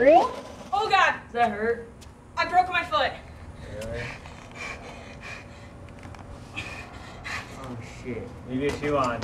Oh God, Does that hurt? I broke my foot. Really? Oh shit. Leave your shoe on.